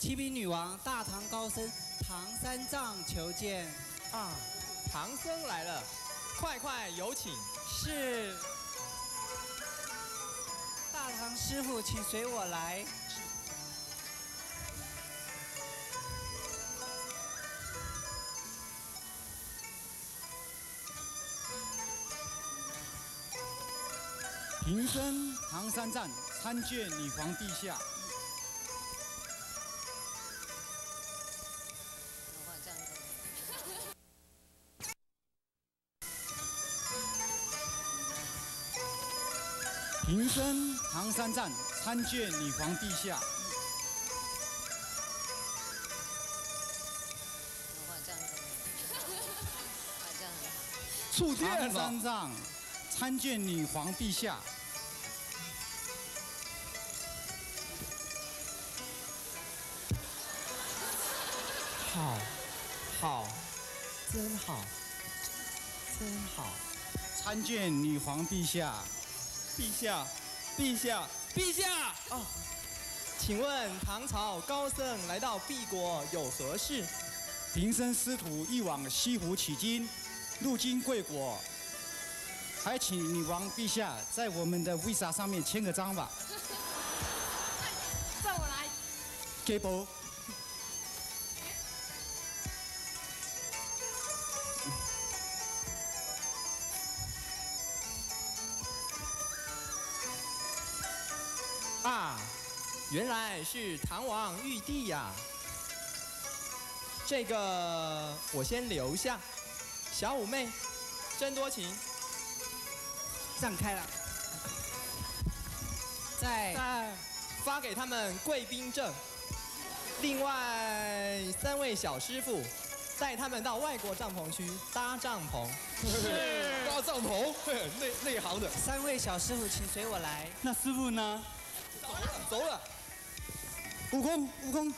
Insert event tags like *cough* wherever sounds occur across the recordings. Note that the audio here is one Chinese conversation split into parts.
启禀女王，大唐高僧唐三藏求见。啊，唐僧来了，快快有请。是。大唐师傅，请随我来。贫僧，唐三藏参见女皇陛下。平身，唐三藏参见女皇陛下。触电三藏参见女皇陛下。*laughs* 好，好，真好，真好。参见女皇陛下。陛下，陛下，陛下！哦，请问唐朝高僧来到敝国有何事？平生师徒欲往西湖取经，路经贵国，还请女王陛下在我们的 visa 上面签个章吧。*laughs* 叫我来。给不？原来是唐王玉帝呀！这个我先留下。小五妹，真多情。让开了。再再发给他们贵宾证。另外三位小师傅，带他们到外国帐篷区搭帐篷。是搭帐篷，*laughs* 内内行的。三位小师傅，请随我来。那师傅呢？走了，走了。悟空，悟空，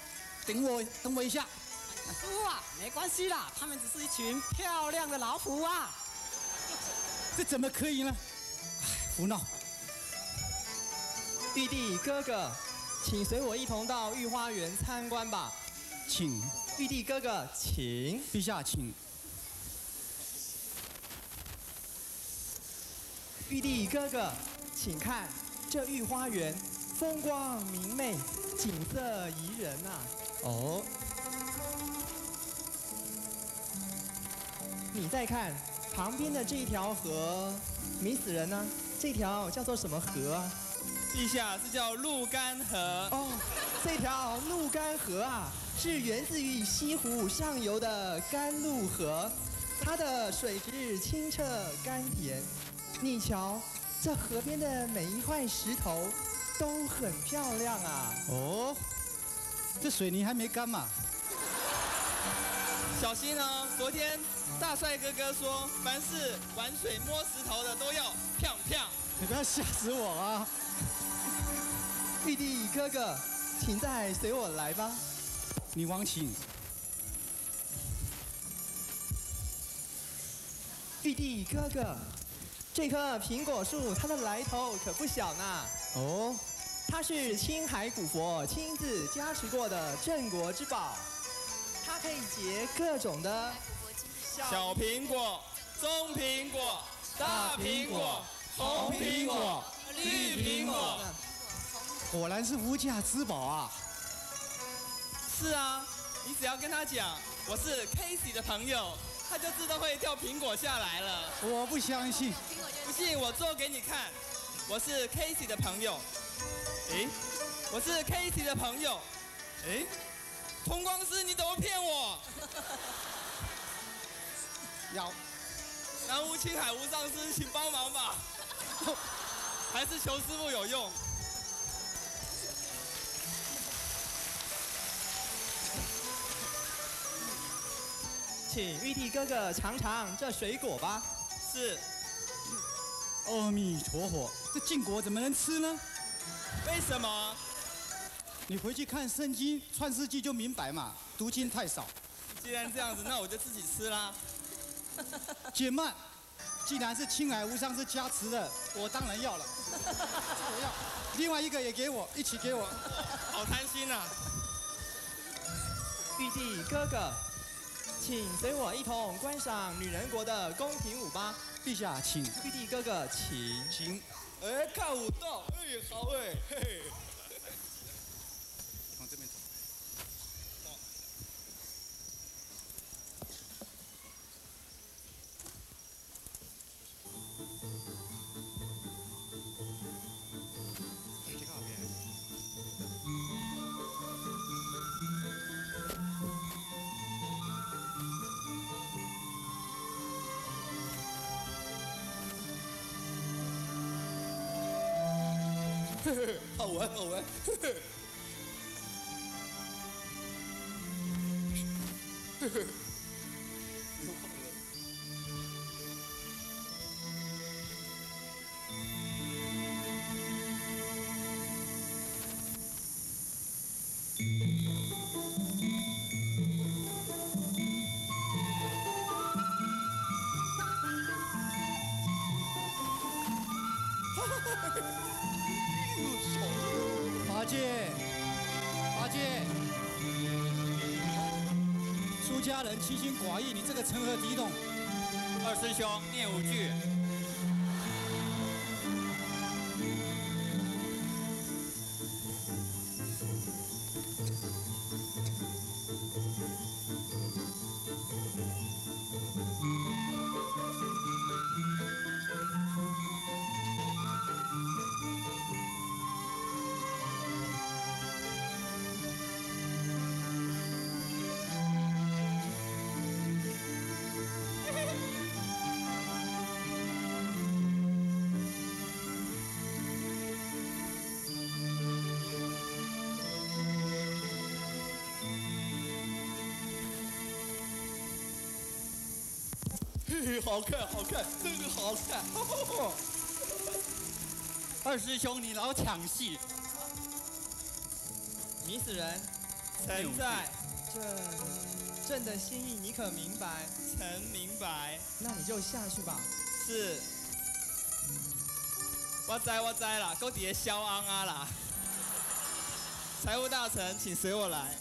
等我，等我一下。师傅啊，没关系啦，他们只是一群漂亮的老虎啊。这怎么可以呢？唉，胡闹。玉帝哥哥，请随我一同到御花园参观吧。请。玉帝哥哥，请。陛下，请。玉帝哥哥，请看这御花园，风光明媚，景色宜人呐、哦。你再看旁边的这一条河，迷死人呢、这条叫做什么河啊？陛下，这叫鹿干河。哦，这条鹿干河啊，是源自于西湖上游的甘露河，它的水质清澈甘甜。你瞧，这河边的每一块石头都很漂亮啊。哦，这水泥还没干嘛？小心哦！昨天大帅哥哥说，凡是玩水摸石头的都要漂漂。你不要吓死我啊！玉帝哥哥，请再随我来吧。女王请。玉帝哥哥，这棵苹果树它的来头可不小呢。哦，它是青海古佛亲自加持过的镇国之宝，它可以结各种的小苹果、中苹果、大苹果、红苹果、绿苹果。果然是无价之宝啊！是啊，你只要跟他讲我是 Casey 的朋友，他就自动会掉苹果下来了。我不相信。不信我做给你看，我是 Casey 的朋友。诶，我是 Katy 的朋友。诶，通光师你怎么骗我？*laughs* 要南无青海无上师，请帮忙吧。*laughs* 还是求师傅有用。请玉帝哥哥尝尝这水果吧。是。阿弥陀佛，这禁果怎么能吃呢？为什么？你回去看圣经《创世纪》就明白嘛，读经太少。既然这样子，那我就自己吃啦。且慢，既然是青海无上是加持的，我当然要了。我要，另外一个也给我，一起给我。好贪心啊！玉帝哥哥，请随我一同观赏女人国的宫廷舞吧。陛下，请。玉帝哥哥，请。请。哎，看舞蹈，哎，好哎，嘿。人清心寡欲，你这个成何体统？二师兄念五句。好看好看，真的好看。二师兄，你老抢戏。迷死人，臣在，朕朕的心意你可明白？臣明白。那你就下去吧。是。我知我知啦，搁底下肖昂啊啦。财务大臣，请随我来。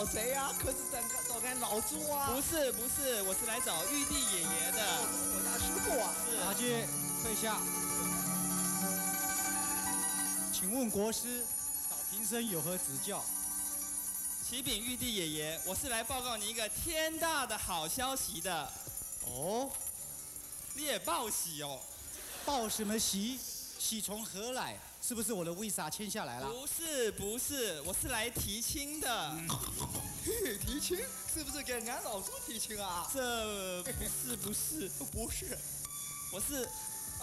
找谁呀、可是找找看老朱啊。不是不是，我是来找玉帝爷爷的。我家师傅啊。是。拿去，退下。请问国师，找贫僧有何指教？启禀玉帝爷爷，我是来报告您一个天大的好消息的。哦，你也报喜哦？报什么喜？喜从何来？是不是我的 visa 签下来了？不是不是，我是来提亲的。嘿，*laughs* 提亲是不是给俺老朱提亲啊？这不是不是 *laughs* 不是，我是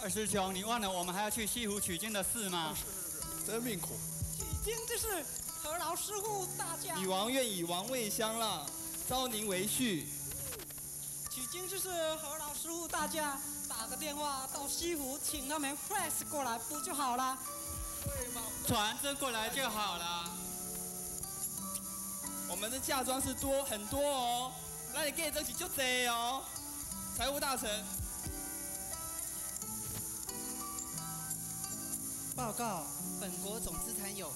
二师兄，你忘了我们还要去西湖取经的事吗？是是是，真命苦。取经之事，何劳师傅大驾。女王愿以王位相让，招您为婿。取经之事，何劳师傅大驾，打个电话到西湖，请他们 fresh 过来不就好了？船只过来就好了。我们的嫁妆是多很多哦，那你给这起就得哦。财务大臣，报告，本国总资产有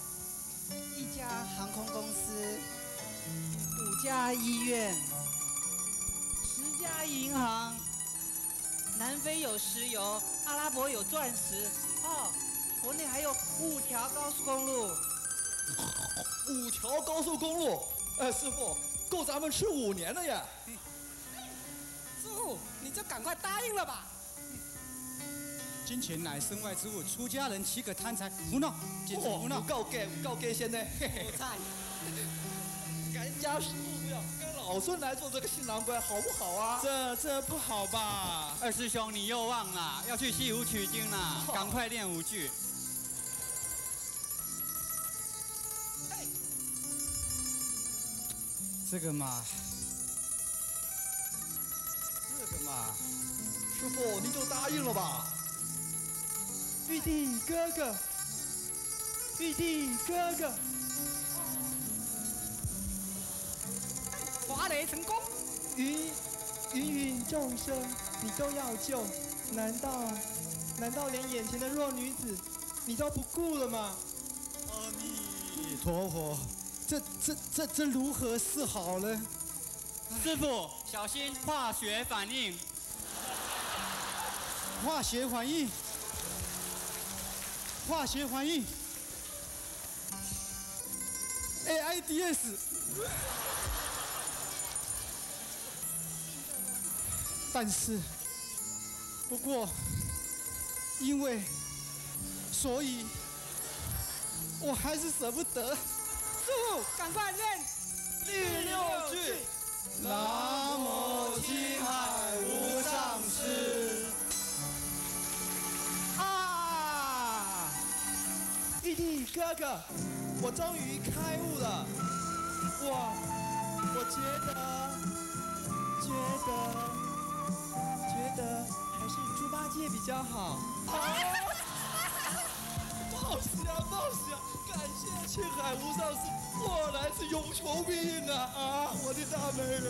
一家航空公司、五家医院、十家银行，南非有石油，阿拉伯有钻石，哦，国内还有五条高速公路。五条高速公路，哎，师傅，够咱们吃五年了呀！师傅，你就赶快答应了吧。金钱乃身外之物，出家人岂可贪财？胡闹，简直胡闹！有够给，有够给现在。嘿嘿，我菜，咱家师傅要跟老孙来做这个新郎官，好不好啊？这这不好吧？二师兄，你又忘了要去西湖取经了，赶快练五句。这个嘛，这个嘛，师傅，您就答应了吧。玉帝哥哥，玉帝哥哥，华雷成功。芸芸芸众生，你都要救，难道难道连眼前的弱女子你都不顾了吗？阿弥陀佛，这这这这如何是好呢？师傅，小心化学反应。化学反应，化学反应，AIDS。但是，不过，因为，所以，我还是舍不得。师傅，赶快练。第六句，南无青海无上师。啊！弟弟哥哥，我终于开悟了。我，我觉得，觉得，觉得还是猪八戒比较好。喜啊报喜啊！感谢青海无上师，我来是有求必应啊！啊，我的大美人！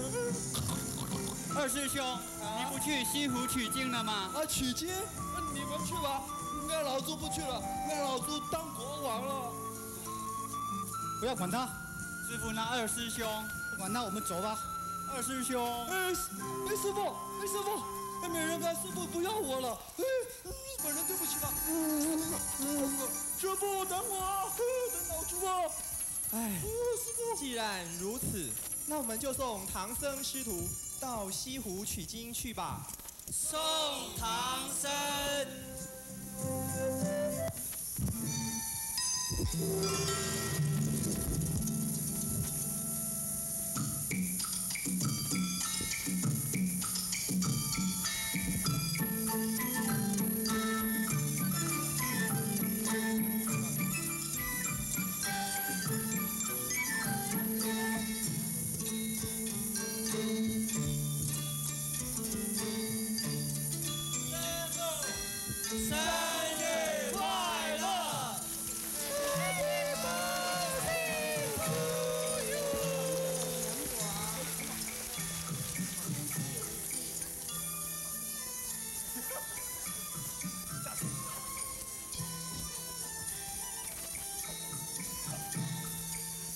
二师兄，你不去西湖取经了吗？啊，取经，你们去吧，那老猪不去了，那老猪当国王了。不要管他，师傅，那二师兄，不管他，我们走吧。二师兄，哎，哎，师傅，哎，师傅，哎，美人干，师傅不要我了，哎，本人对不起了。哎，师傅，既然如此，那我们就送唐僧师徒到西湖取经去吧。送唐僧。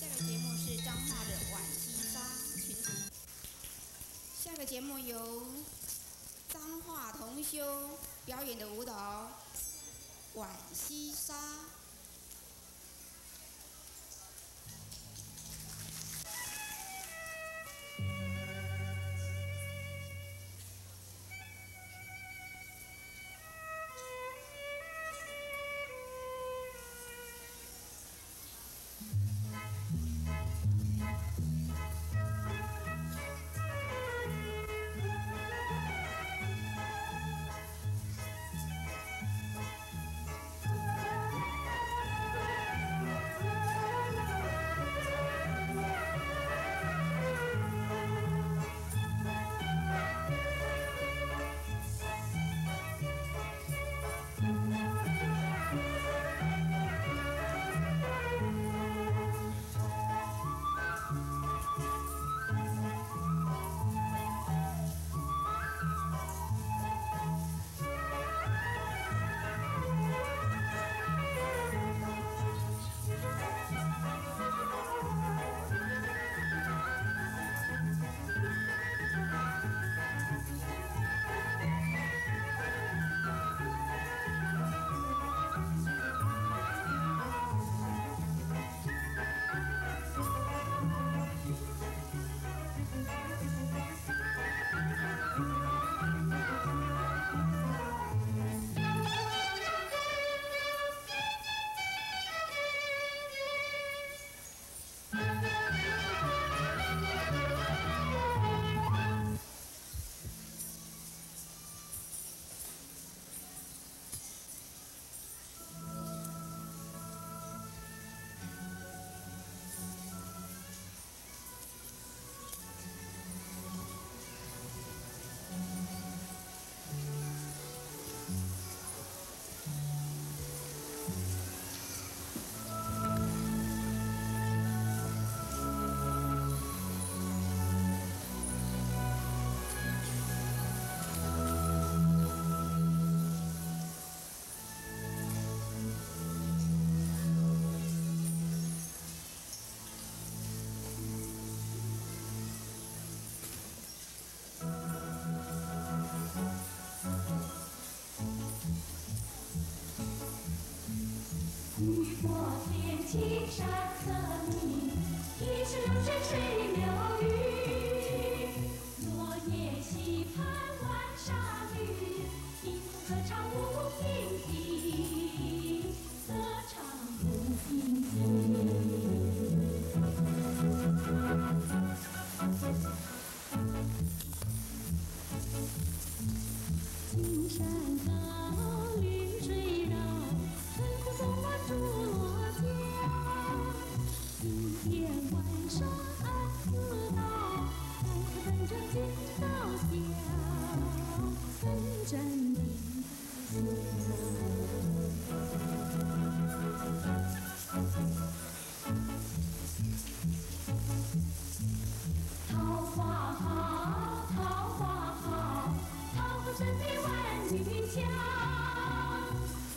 下个节目是彰化的浣溪沙群组。下个节目由彰化同修表演的舞蹈《浣溪沙》。雨过天晴山色明，一池流水水流云。落叶溪畔晚沙绿，听歌唱不平静，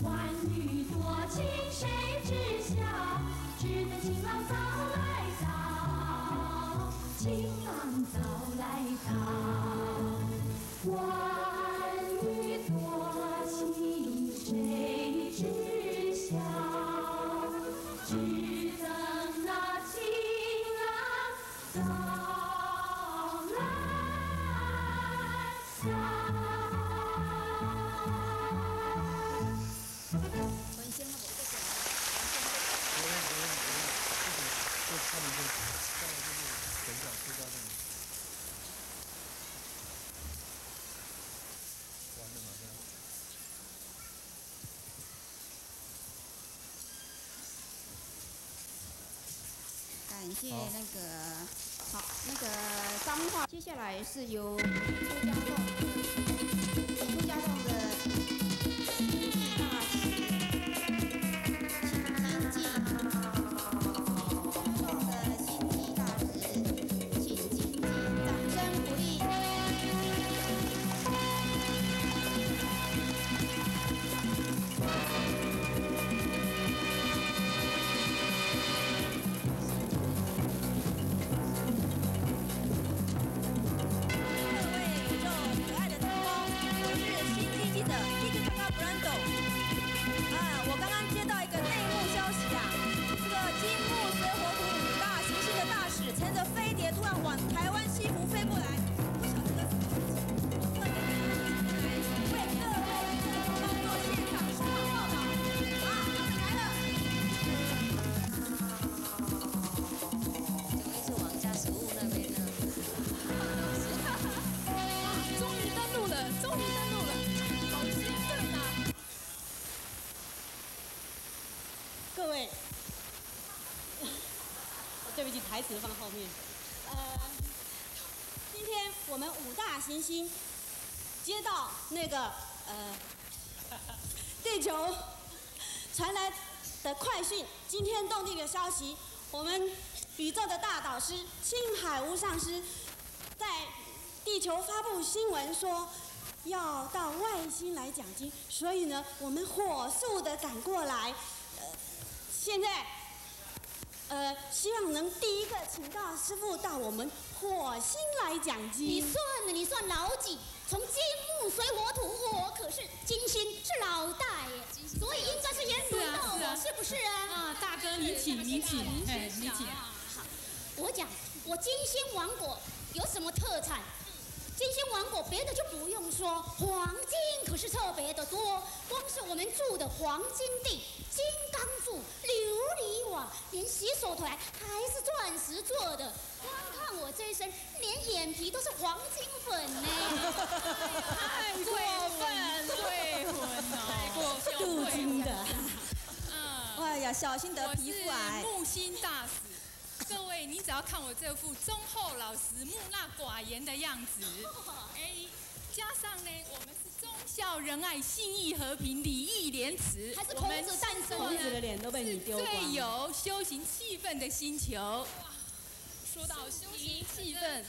万女。多情谁知晓？只等新郎早来到，情郎早来到。万女多谢那个好那个脏话，接下来是由朱家栋行星接到那个呃 *laughs* 地球传来的快讯，惊天动地的消息，我们宇宙的大导师青海无上师在地球发布新闻说。要到外星来讲经，所以呢，我们火速的赶过来。呃，现在，呃，希望能第一个请到师傅到我们火星来讲金。你算了，你算老几？从金木水火土，我可是金星，是老大耶，所以应该是先轮到我，是不是啊？啊，大哥你请，你请，哎，你请。好，我讲，我金星王国有什么特产？金星王国别的就不用说，黄金可是特别的多。光是我们住的黄金地、金刚柱、琉璃瓦，连洗手台还是钻石做的。光看我这一身，连眼皮都是黄金粉呢。太过分，退婚哦，过分镀金的。嗯，*laughs* 哎呀，小心得皮肤癌。木星大使。各位，你只要看我这副忠厚老实、木讷寡言的样子，哎，加上呢，我们是忠孝仁爱、信义和平、礼义廉耻，还是孔子诞生孔子的脸都被你丢光。最有修行气氛的星球。说到修行气氛，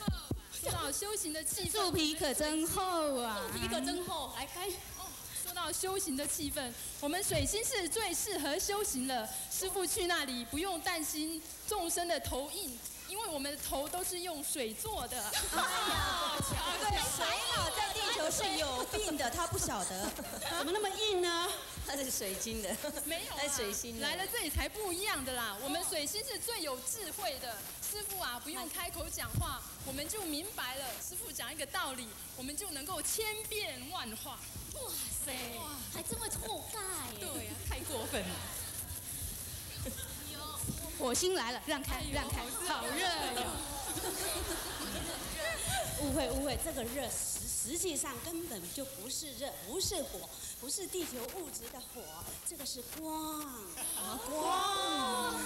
说到修行的气氛，树皮可真厚啊！树皮可真厚，来开。说到修行的气氛，我们水星是最适合修行了。师傅去那里不用担心众生的头硬，因为我们的头都是用水做的。*laughs* 哎呀，*laughs* 对，水老在地球是有病的，他不晓得，*laughs* 怎么那么硬呢？它是水晶的，没有啊。来了这里才不一样的啦。我们水星是最有智慧的，师傅啊，不用开口讲话，我们就明白了。师傅讲一个道理，我们就能够千变万化。哇塞，还这么错盖耶。对呀、太过分了。火星来了，让开让开，好热哟！*laughs* 误会误会，这个热实际上根本就不是热，不是火，不是地球物质的火，这个是光。光，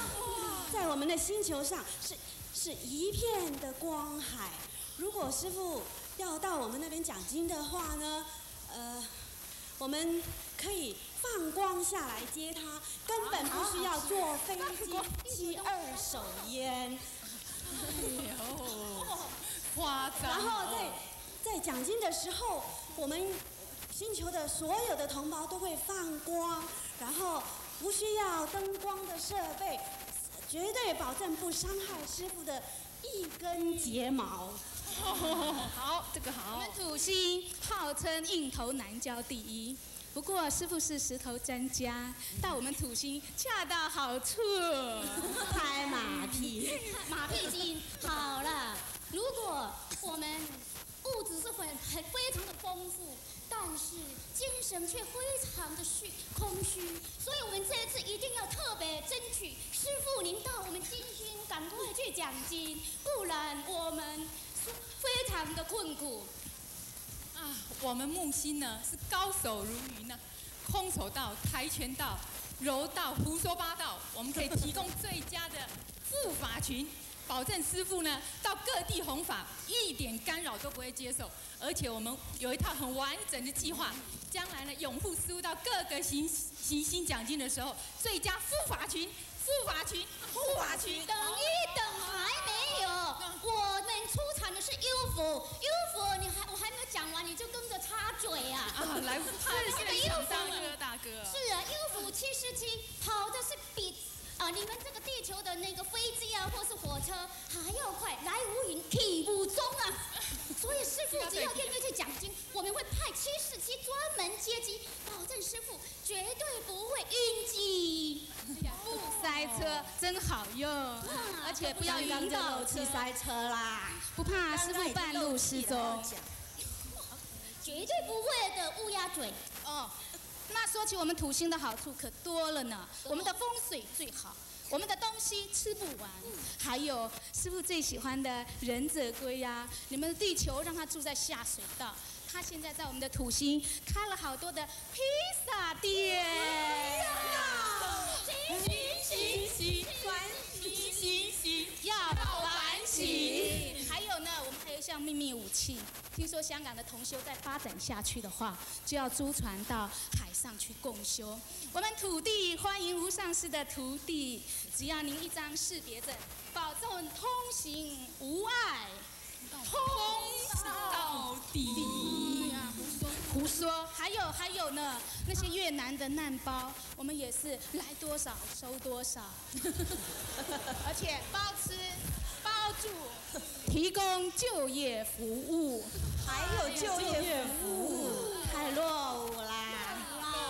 在我们的星球上是是一片的光海。如果师傅要到我们那边讲经的话呢，呃，我们可以放光下来接他，根本不需要坐飞机吸二手烟。哎呦，夸张、然后哦在在讲经的时候，我们星球的所有的同胞都会放光，然后不需要灯光的设备，绝对保证不伤害师傅的一根睫毛。*laughs* 好，这个好我好们。土星号称硬头南郊第一，不过师傅是石头专家，到我们土星恰到好处。拍马屁，*laughs* 马屁精，好了，如果我们物质是很很非常的丰富，但是精神却非常的虚空虚，所以我们这一次一定要特别争取师傅您到我们金星赶快去讲经，不然我们非常的困苦。啊，我们木星呢是高手如云呢、空手道、跆拳道、柔道、胡说八道，我们可以提供最佳的护法群，保证师傅呢到各地弘法一点干扰都不会接受，而且我们有一套很完整的计划，将来呢拥护师傅到各个行行星奖金的时候，最佳护法群、护法群、护法群。等一等，还没有，我们出产的是优福，优福你还我还没有讲完，你就跟着插嘴啊！*laughs* 啊，来不及这个了，优福大哥大哥。是啊，优福七十七跑的是比啊、你们这个地球的那个飞机啊，或是火车还要快，来无影去无踪啊！*laughs* 所以师傅只要愿意去讲经，我们会派七十七专门接机，保证师傅绝对不会晕机。不塞车真好用，而且不要晕倒去塞车啦，不怕师傅半路失踪。绝对不会的，乌鸦嘴。哦，那说起我们土星的好处可多了呢。我们的风水最好，我们的东西吃不完，还有师傅最喜欢的忍者龟呀、你们的地球让它住在下水道，他现在在我们的土星开了好多的披萨店。行行行，欢喜行行，要反省。像，秘密武器。听说香港的同修再发展下去的话，就要租船到海上去共修。我们土地欢迎无上师的徒弟，只要您一张识别证，保证通行无碍，通到底。胡说，还有还有呢，那些越南的难包，我们也是来多少收多少，*laughs* 而且包吃提供就业服务，还有就业服务，太落伍啦！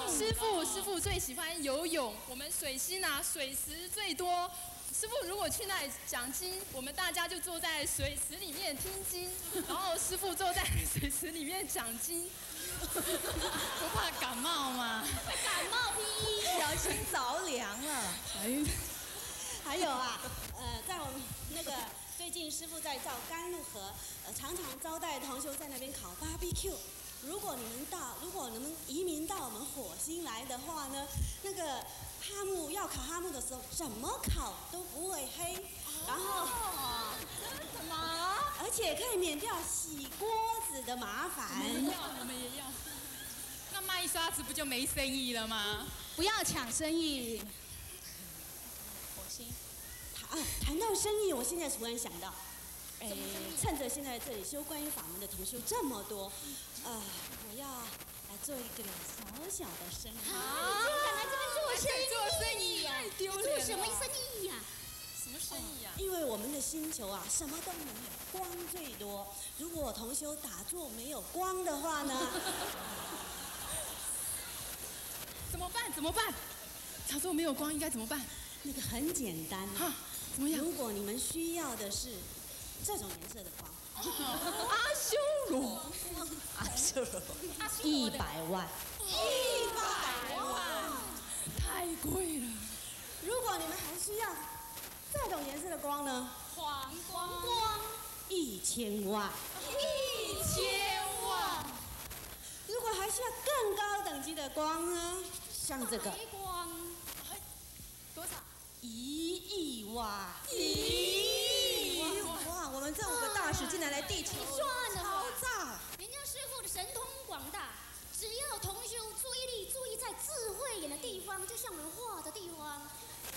师傅，师傅最喜欢游泳，我们水星啊，水池最多。师傅如果去那里讲经，我们大家就坐在水池里面听经，然后师傅坐在水池里面讲经，不怕感冒吗？感冒屁，小心着凉了。哎，还有啊，呃，在我们那个最近师傅在造甘露河，呃，常常招待同修在那边烤 BBQ。如果你们到，如果你们移民到我们火星来的话呢，那个哈木要烤哈木的时候，怎么烤都不会黑，然后什么？而且可以免掉洗锅子的麻烦。我们要，我们也要。那卖刷子不就没生意了吗？不要抢生意。啊，谈到生意，我现在突然想到，哎，趁着现在这里修观音法门的同修这么多，呃，我要来做一个小小的生意。啊，你竟敢来这边做生意？做生意太丢脸了做什么生意呀、什么生意啊？因为我们的星球啊，什么都没有，光最多。如果同修打坐没有光的话呢，*laughs* 怎么么办？怎么办？打坐没有光应该怎么办？那个很简单哈，怎么样？如果你们需要的是这种颜色的光，阿修罗，阿修罗，一百万，一百万，太贵了。如果你们还需要这种颜色的光呢？黄光光，一千万，一千万。如果还需要更高等级的光呢？像这个，光，多少？一亿瓦，一亿哇！我们这五个大使竟然来地球，算了超炸！人家师傅的神通广大，只要同修注意力注意在智慧眼的地方，就像我们画的地方，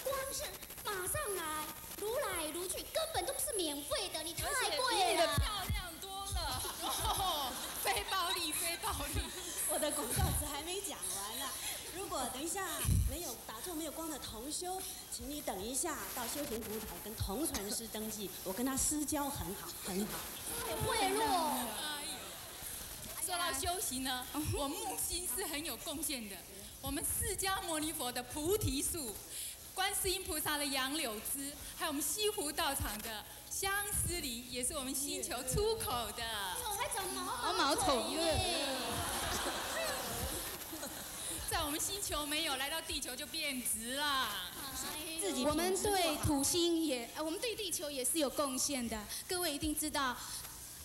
光是马上来，如来如去，根本都不是免费的，你太贵了。漂亮多了，哦，*laughs* 非暴力，非暴力。*laughs* 我的广告词还没讲完呢。如果等一下没有打坐没有光的同修，请你等一下到修行图台跟同传师登记，我跟他私交很好，很好。太贿赂。说到修行呢，我木心是很有贡献的。我们释迦牟尼佛的菩提树，观世音菩萨的杨柳枝，还有我们西湖道场的相思梨，也是我们星球出口的。我还长毛毛毛虫耶！在我们星球没有，来到地球就变质了。自己我们对土星也，呃，我们对地球也是有贡献的。各位一定知道，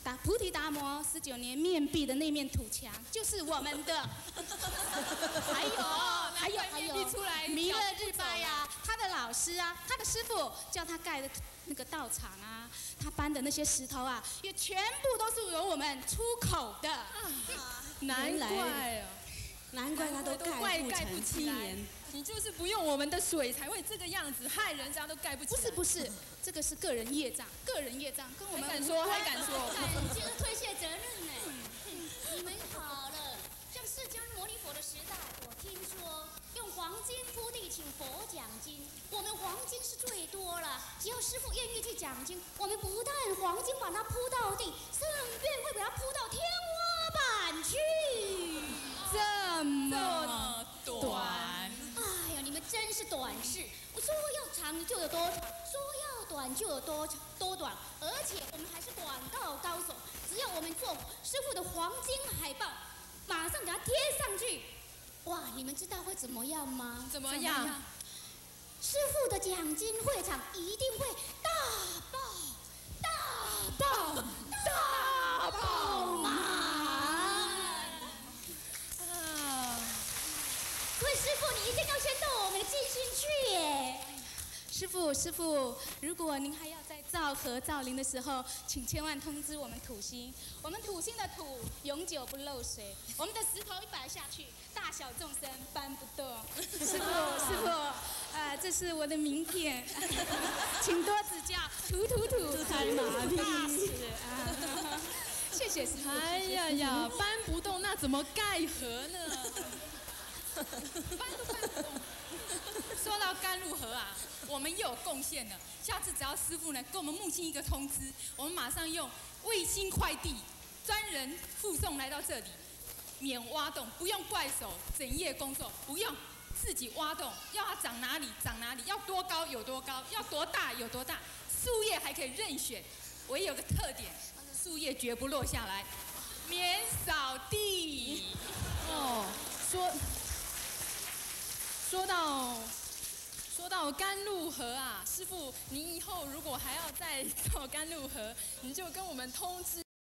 达菩提达摩十九年面壁的那面土墙就是我们的。*laughs* 还有，还有，还有，出来弥勒日巴呀，他的老师啊，他的师傅叫他盖的那个道场啊，他搬的那些石头啊，也全部都是由我们出口的。难怪哦。难怪他都盖不成七年，你就是不用我们的水才会这个样子，害人家都盖不起不是不是，这个是个人业障，个人业障跟我们还敢说还敢说，这个推卸责任呢。你们好了，像释迦牟尼佛的时代，我听说用黄金铺地请佛讲经，我们黄金是最多了，只要师傅愿意去讲经，我们不但黄金把它铺到地，顺便会把它铺到天花板去。这么短，哎呀，你们真是短视！我说要长就有多长，说要短就有多长多短，而且我们还是广告高手，只要我们做师傅的黄金海报，马上给他贴上去。哇，你们知道会怎么样吗？怎么样？师傅的奖金会场一定会大爆，大爆，大爆满！所以师傅，你一定要先到我们的静心去耶。师傅，师傅，如果您还要在造河造林的时候，请千万通知我们土星。我们土星的土永久不漏水，我们的石头一摆下去，大小众生搬不动。师傅，*laughs* 师傅，啊，这是我的名片，*laughs* 请多指教。土土土，太麻痹大使啊！谢谢师傅。哎呀呀，搬不动，那怎么盖河呢？*laughs* 搬都搬不动。说到甘露河啊，我们又有贡献了。下次只要师傅呢给我们木星一个通知，我们马上用卫星快递专人附送来到这里，免挖洞，不用怪手整夜工作，不用自己挖洞，要它长哪里长哪里，要多高有多高，要多大有多大，树叶还可以任选。我也有个特点，树叶绝不落下来，免扫地。哦，说。说到说到甘露河啊，师傅，你以后如果还要再造甘露河，你就跟我们通知。